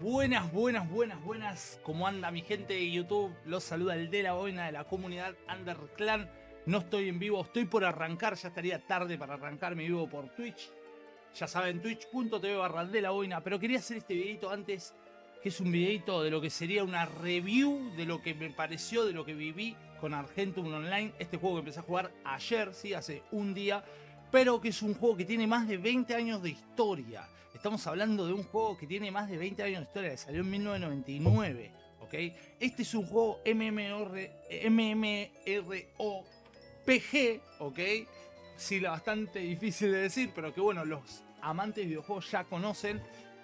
Buenas, buenas, buenas, buenas. ¿Cómo anda mi gente de YouTube? Los saluda el de la boina de la comunidad Underclan. No estoy en vivo, estoy por arrancar, ya estaría tarde para arrancar mi vivo por Twitch. Ya saben, twitch.tv barra de la boina. Pero quería hacer este videito antes, que es un videito de lo que sería una review de lo que me pareció, de lo que viví con Argentum Online. Este juego que empecé a jugar ayer, sí, hace un día pero que es un juego que tiene más de 20 años de historia. Estamos hablando de un juego que tiene más de 20 años de historia, que salió en 1999. ¿ok? Este es un juego MMR, MMROPG, ¿ok? Bastante difícil de decir, pero que bueno, los amantes de videojuegos ya conocen.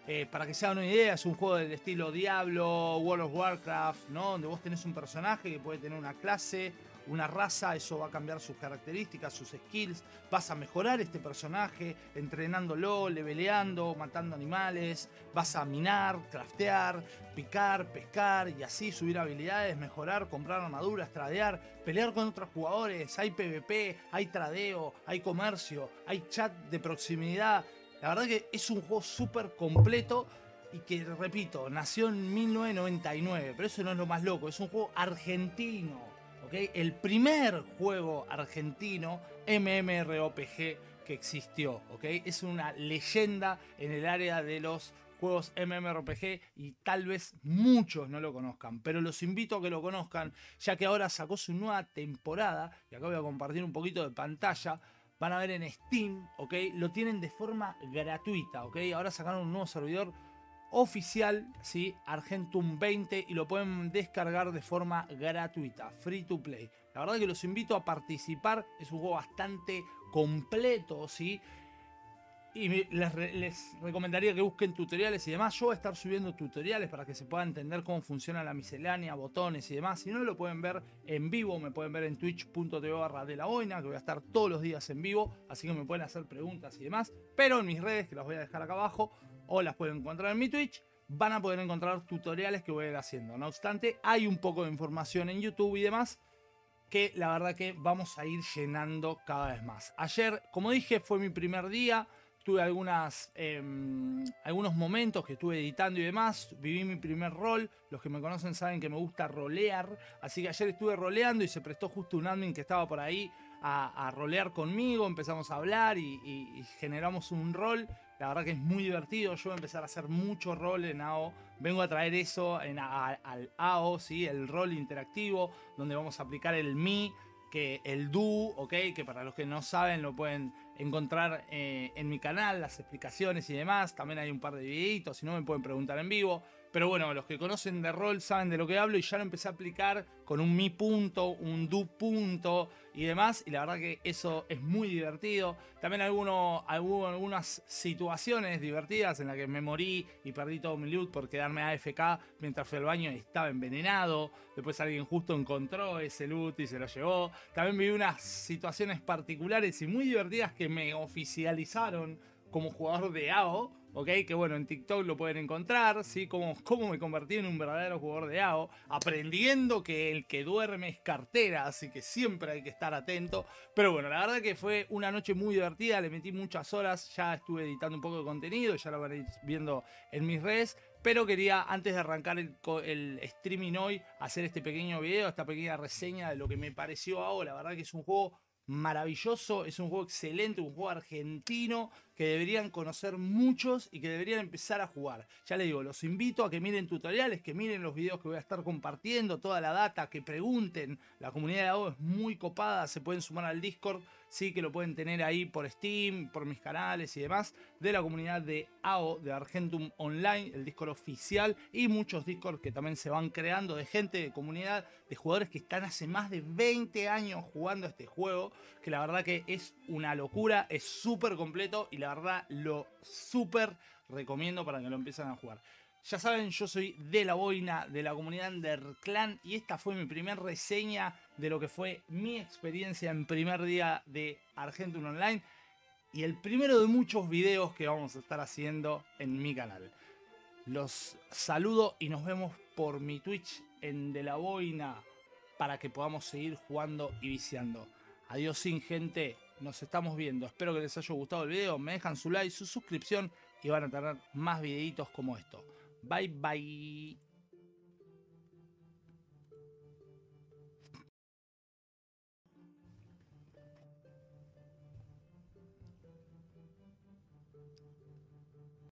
Eh, para que se hagan una idea, es un juego del estilo Diablo, World of Warcraft, ¿no? Donde vos tenés un personaje que puede tener una clase, una raza, eso va a cambiar sus características, sus skills, vas a mejorar este personaje entrenándolo, leveleando, matando animales, vas a minar, craftear, picar, pescar y así subir habilidades, mejorar, comprar armaduras, tradear, pelear con otros jugadores, hay PvP, hay tradeo, hay comercio, hay chat de proximidad. La verdad que es un juego súper completo y que, repito, nació en 1999, pero eso no es lo más loco, es un juego argentino el primer juego argentino MMORPG que existió, ¿ok? Es una leyenda en el área de los juegos MMORPG y tal vez muchos no lo conozcan, pero los invito a que lo conozcan, ya que ahora sacó su nueva temporada, y acá voy a compartir un poquito de pantalla, van a ver en Steam, ¿ok? Lo tienen de forma gratuita, ¿ok? Ahora sacaron un nuevo servidor oficial, ¿sí? Argentum 20 y lo pueden descargar de forma gratuita, free to play. La verdad que los invito a participar, es un juego bastante completo, ¿sí? Y les, recomendaría que busquen tutoriales y demás. Yo voy a estar subiendo tutoriales para que se pueda entender cómo funciona la miscelánea, botones y demás. Si no lo pueden ver en vivo, me pueden ver en twitch.tv barra de la boina, que voy a estar todos los días en vivo. Así que me pueden hacer preguntas y demás. Pero en mis redes, que las voy a dejar acá abajo, o las pueden encontrar en mi Twitch, van a poder encontrar tutoriales que voy a ir haciendo. No obstante, hay un poco de información en YouTube y demás que la verdad que vamos a ir llenando cada vez más. Ayer, como dije, fue mi primer día. Tuve algunas, em, algunos momentos que estuve editando y demás. Viví mi primer rol. Los que me conocen saben que me gusta rolear. Así que ayer estuve roleando y se prestó justo un admin que estaba por ahí a, rolear conmigo. Empezamos a hablar y generamos un rol la verdad que es muy divertido. Yo voy a empezar a hacer mucho rol en AO. Vengo a traer eso en, al AO, ¿sí? el rol interactivo, donde vamos a aplicar el mi, que el do, ¿ok? Que para los que no saben lo pueden encontrar eh, en mi canal, las explicaciones y demás. También hay un par de videitos, si no me pueden preguntar en vivo. Pero bueno, los que conocen de rol saben de lo que hablo y ya lo empecé a aplicar con un mi punto, un do punto y demás. Y la verdad que eso es muy divertido. También alguno, algunas situaciones divertidas en las que me morí y perdí todo mi loot por quedarme AFK mientras fui al baño y estaba envenenado. Después alguien justo encontró ese loot y se lo llevó. También vi unas situaciones particulares y muy divertidas que me oficializaron como jugador de AO ¿ok? Que bueno, en TikTok lo pueden encontrar, ¿sí? Cómo, cómo me convertí en un verdadero jugador de AO, aprendiendo que el que duerme es cartera, así que siempre hay que estar atento. Pero bueno, la verdad que fue una noche muy divertida, le metí muchas horas, ya estuve editando un poco de contenido, ya lo veréis viendo en mis redes. Pero quería, antes de arrancar el, el, streaming hoy, hacer este pequeño video, esta pequeña reseña de lo que me pareció AO. La verdad que es un juego maravilloso, es un juego excelente, un juego argentino que deberían conocer muchos y que deberían empezar a jugar. Ya les digo, los invito a que miren tutoriales, que miren los videos que voy a estar compartiendo, toda la data, que pregunten. La comunidad de AO es muy copada, se pueden sumar al Discord, sí que lo pueden tener ahí por Steam, por mis canales y demás, de la comunidad de AO, de Argentum Online, el Discord oficial y muchos Discord que también se van creando de gente, de comunidad, de jugadores que están hace más de 20 años jugando este juego, que la verdad que es una locura, es súper completo y la verdad lo súper recomiendo para que lo empiecen a jugar. Ya saben, yo soy de la boina de la comunidad Clan y esta fue mi primer reseña de lo que fue mi experiencia en primer día de Argentum Online y el primero de muchos videos que vamos a estar haciendo en mi canal. Los saludo y nos vemos por mi Twitch en De la Boina para que podamos seguir jugando y viciando. Adiós sin gente nos estamos viendo. Espero que les haya gustado el video. Me dejan su like, su suscripción y van a tener más videitos como esto. Bye bye.